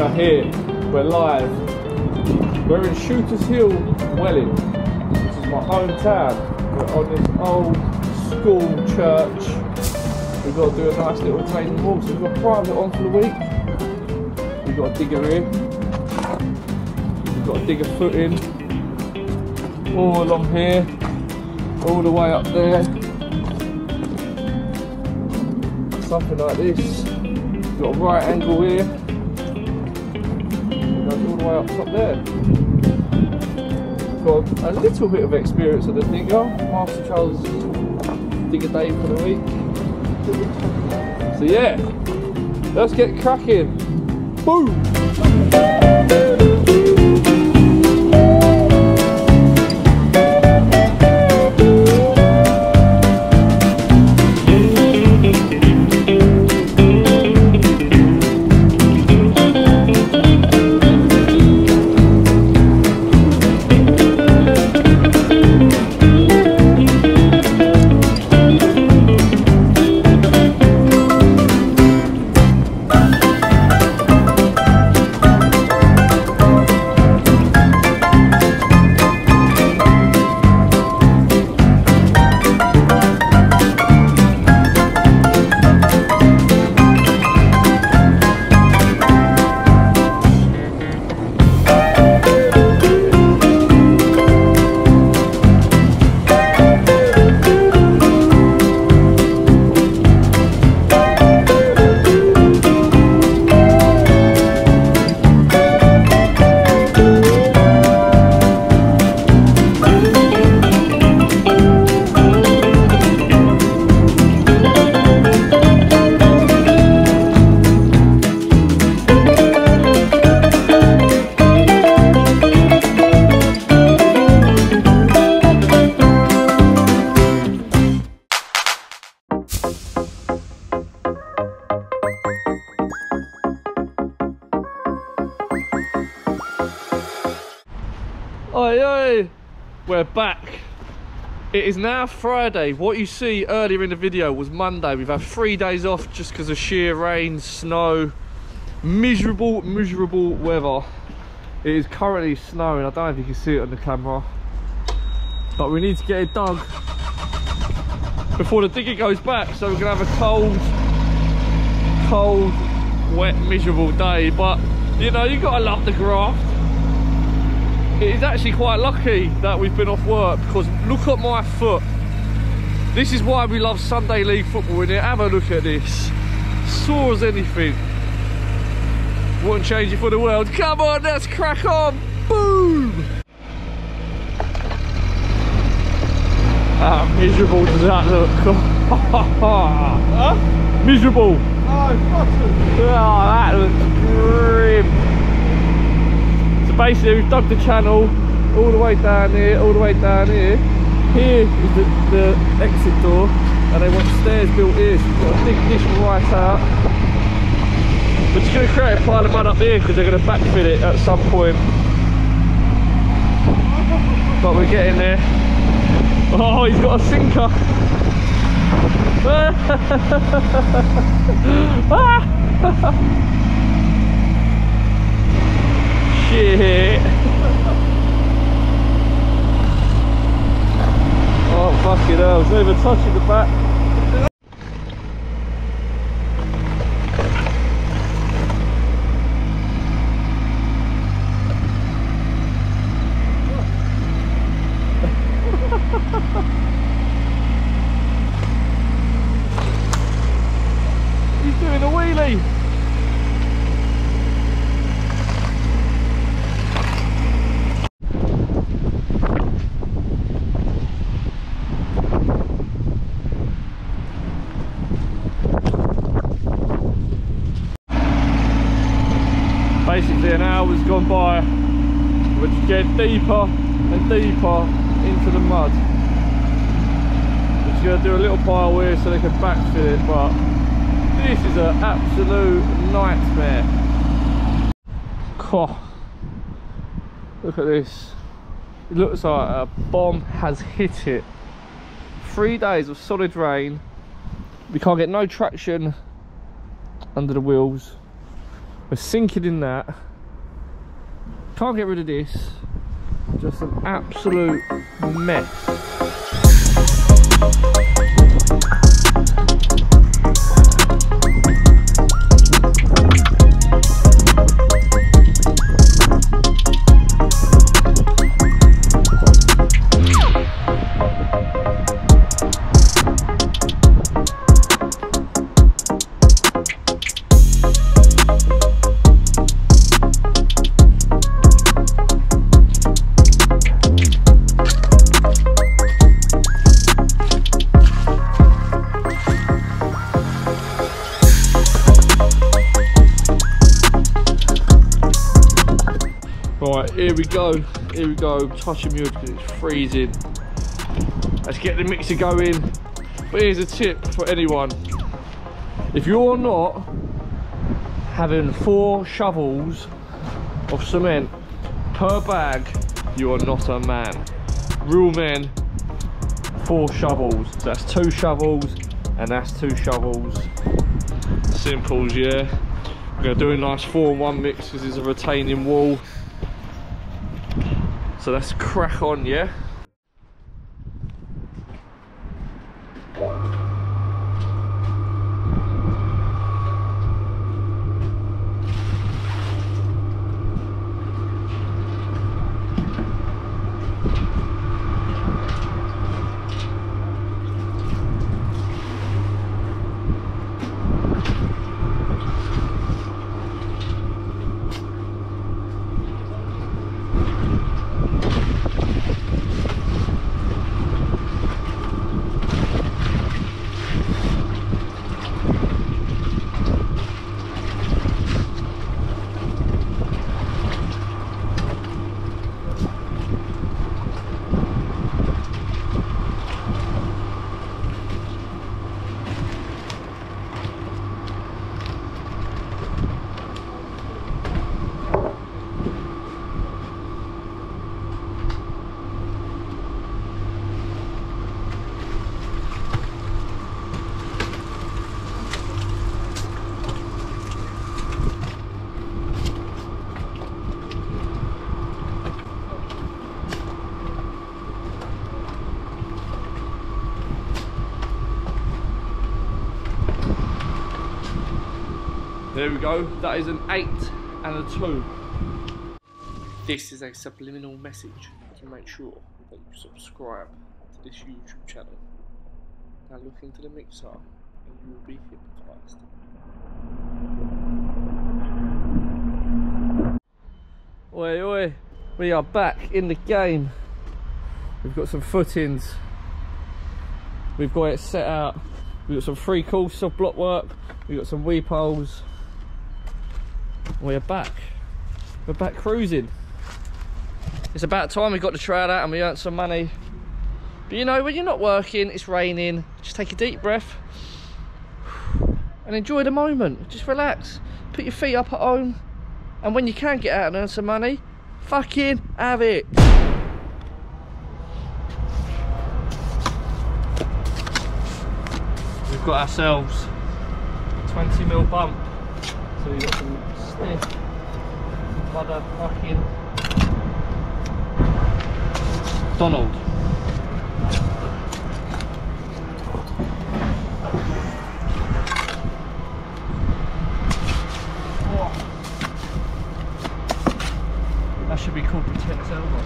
We are here. We're live. We're in Shooters Hill, Welling. This is my hometown. We're on this old school church. We've got to do a nice little retaining wall. So we've got private on for the week. We've got a digger here. We've got a digger foot in. All along here. All the way up there. Something like this. We've got a right angle here. Up there. Got a little bit of experience of the digger. Master Charles digger day for the week. So yeah, let's get cracking. Boom! We're back. It is now Friday. What you see earlier in the video was Monday. We've had three days off just because of sheer rain, snow, miserable, miserable weather. It is currently snowing. I don't know if you can see it on the camera. But we need to get it dug before the digger goes back. So we're going to have a cold, cold, wet, miserable day. But, you know, you got to love the graft it is actually quite lucky that we've been off work because look at my foot. This is why we love sunday league football in here have a look at this. Sore as anything. Wouldn't change it for the world. Come on let's crack on. Boom! Ah miserable does that look? Huh? miserable. Oh, oh that looks grim basically we've dug the channel all the way down here, all the way down here. Here is the, the exit door and they want stairs built here. So we've got a big dish right out. We're just going to create a pile of mud up here because they're going to backfill it at some point. But we're getting there. Oh, he's got a sinker. Ah! Shit. Oh, fucking hell. It's not even touching the back. He's doing a wheelie. basically an hour's gone by we're just getting deeper and deeper into the mud. We're going to do a little pile here so they can backfill it but this is an absolute nightmare. Oh, look at this. It looks like a bomb has hit it. Three days of solid rain. We can't get no traction under the wheels. We're sinking in that. Can't get rid of this. Just an absolute mess. Go. Here we go. Touching mute because it's freezing. Let's get the mixer going. But here's a tip for anyone. If you're not having four shovels of cement per bag, you are not a man. Real men, four shovels. So that's two shovels and that's two shovels. Simples, yeah. We're gonna do a nice four in one mix because it's a retaining wall. So let's crack on, yeah? Go. That is an 8 and a 2. This is a subliminal message to make sure that you subscribe to this YouTube channel. Now look into the mixer and you will be hypnotized. Oi, oi. We are back in the game. We've got some footings. We've got it set out. We've got some free course of block work. We've got some weep holes. We're back. We're back cruising. It's about time we got the out and we earned some money. But you know, when you're not working, it's raining, just take a deep breath and enjoy the moment. Just relax. Put your feet up at home. And when you can get out and earn some money, fucking have it. We've got ourselves a 20 mil bump. So you've got some stiff motherfucking Donald. That should be called the tennis elbow.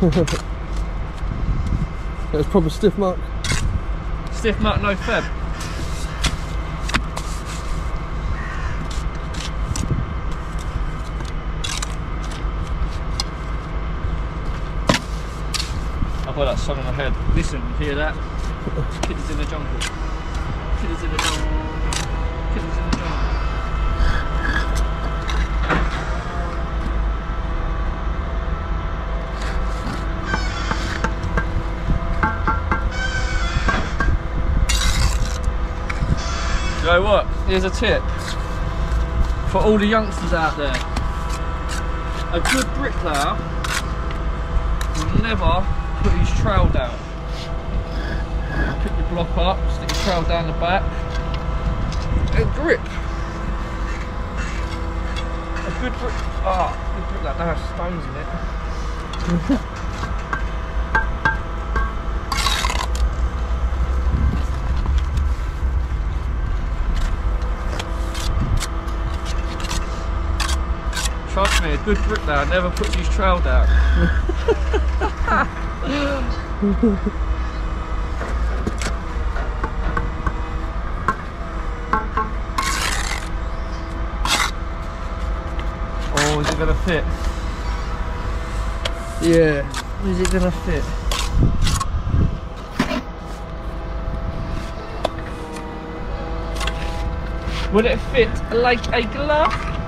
That's proper stiff mark. Stiff mark, no feb. Got that song in my head. Listen, you hear that? Kids in the jungle. Kids in the jungle. Kids in the jungle. You know what? Here's a tip for all the youngsters out there. A good bricklayer will never put his trowel down. Pick your block up, stick your trowel down the back, and grip. A good brick. Ah, good brick that now has stones in it. Trust me, a good bricklayer never puts his trowel down. oh, is it gonna fit? Yeah. Is it gonna fit? Will it fit like a glove?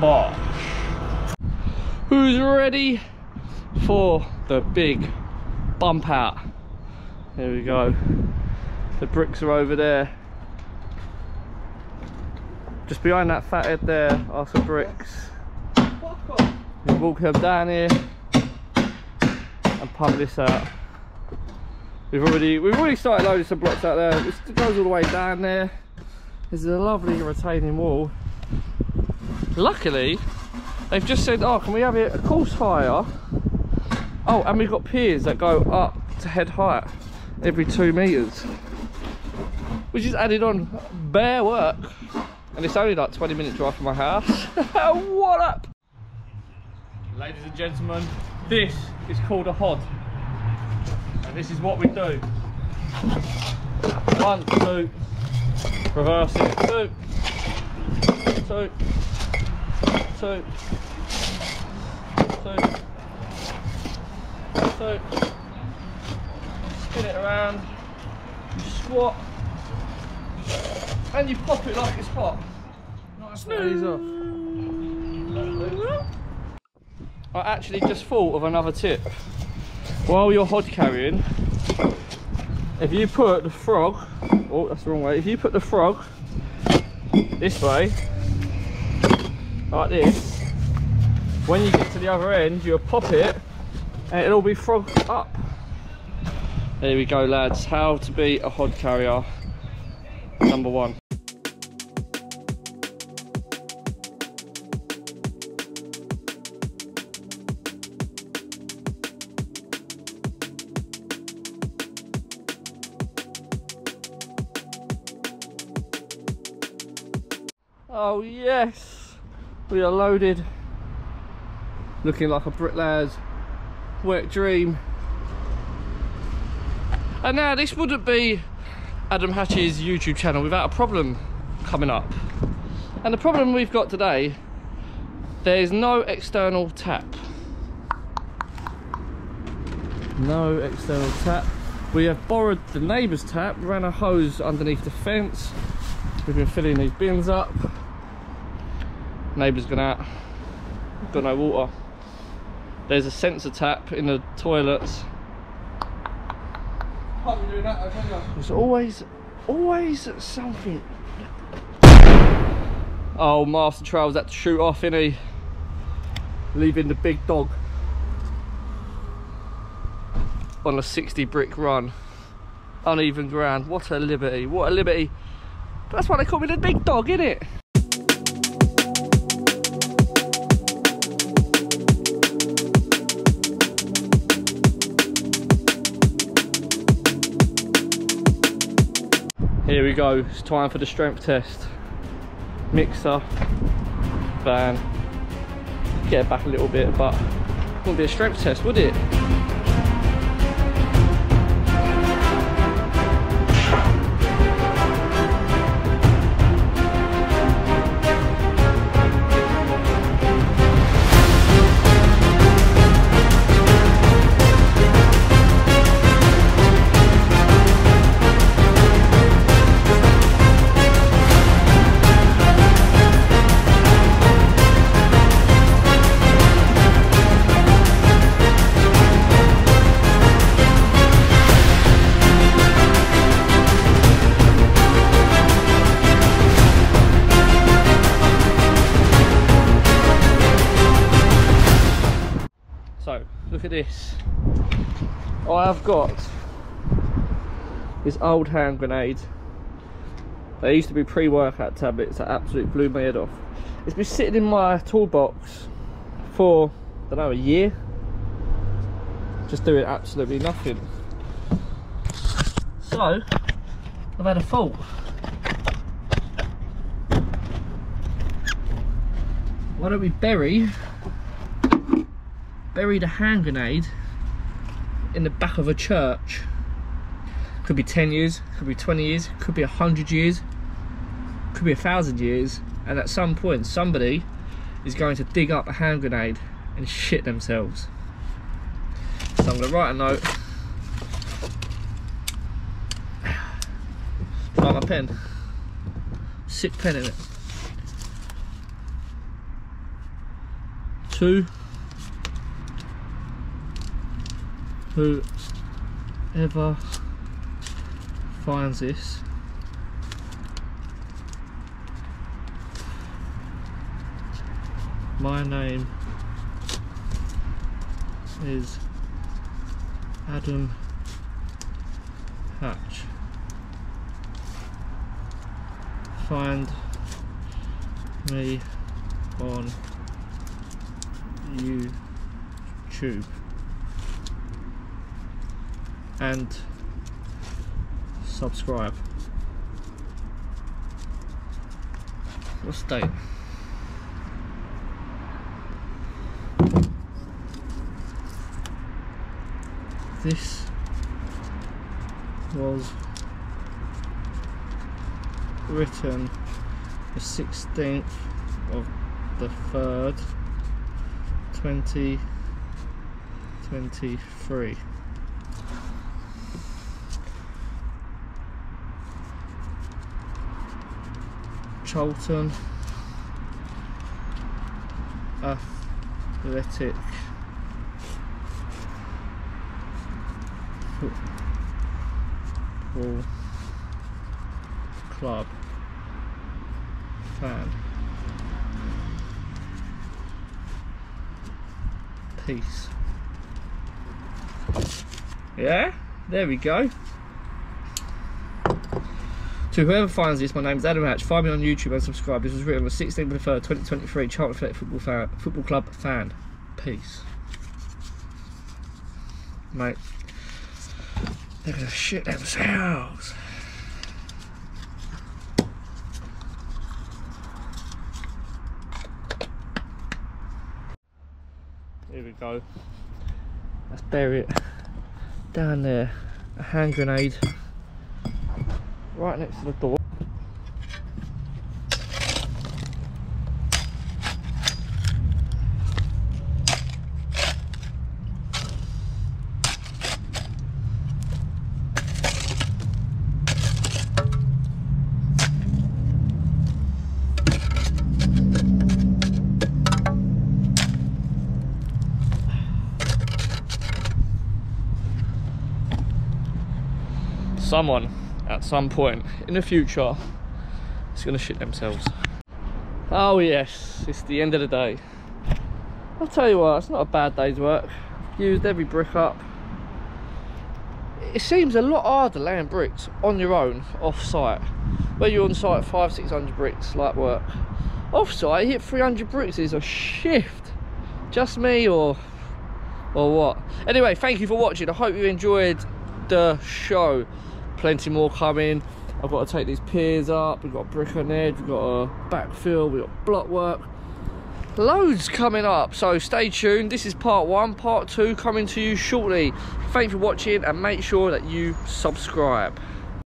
Bosh. Who's ready for the big bump out? There we go. The bricks are over there. Just behind that fat head there are some bricks. We walk them down here pump this out. We've already we've already started loading some blocks out there. It goes all the way down there. There's a lovely retaining wall. Luckily, they've just said, oh, can we have it a course higher? Oh, and we've got piers that go up to head height every two meters, which is added on bare work. And it's only like 20 minute drive from my house. what up? Ladies and gentlemen, this is called a hod. And this is what we do. One, two, reverse it, two, two, two, two, two, spin it around, you squat, and you pop it like it's hot. Sneeze off. I actually just thought of another tip. While you're hod carrying, if you put the frog, oh that's the wrong way, if you put the frog this way, like this, when you get to the other end, you'll pop it and it'll be frog up. There we go lads, how to be a hod carrier number one. Oh yes, we are loaded. Looking like a bricklayer's wet dream. And now this wouldn't be Adam Hatch's YouTube channel without a problem coming up. And the problem we've got today, there's no external tap. No external tap. We have borrowed the neighbour's tap, ran a hose underneath the fence. We've been filling these bins up. Neighbour's gone out, got no water. There's a sensor tap in the toilets. There's always, always something. Oh, Master Trails had to shoot off, in he? Leaving the big dog on a 60 brick run. Uneven ground. What a liberty. What a liberty. That's why they call me the big dog, innit? Here we go, it's time for the strength test. Mixer, van, get it back a little bit, but wouldn't be a strength test, would it? I have got this old hand grenade. They used to be pre-workout tablets that absolutely blew my head off. It's been sitting in my toolbox for, I don't know, a year. Just doing absolutely nothing. So, I've had a thought. Why don't we bury bury the hand grenade in the back of a church? Could be 10 years, could be 20 years, could be 100 years, could be a thousand years, and at some point somebody is going to dig up a hand grenade and shit themselves. So I'm going to write a note. Write my pen. Sick pen in it. Two. Whoever finds this my name is Adam Hatch. Find me on YouTube and subscribe. What's date? this was written the 16th of the 3rd 2023 Charlton Athletic Football Club fan. Peace. Yeah, there we go. To whoever finds this, my name is Adam Hatch. Find me on YouTube and subscribe. This was written on the 16th of the 3rd, 2023, Charlton Athletic Football, fan, Football Club fan. Peace. Mate. They're gonna shit themselves. Here we go. Let's bury it down there. A hand grenade right next to the door. someone at some point in the future it's to shit themselves. Oh yes, it's the end of the day. I'll tell you what, it's not a bad day's work. Used every brick up. It seems a lot harder laying bricks on your own, off site. Where you're on site, five, six hundred bricks, light work. Off site, hit 300 bricks is a shift. Just me or or what? Anyway, thank you for watching. I hope you enjoyed the show plenty more coming. I've got to take these piers up. We've got brick on edge we've got a backfill we've got block work. Loads coming up so stay tuned. This is part one. Part two coming to you shortly. Thanks for watching and make sure that you subscribe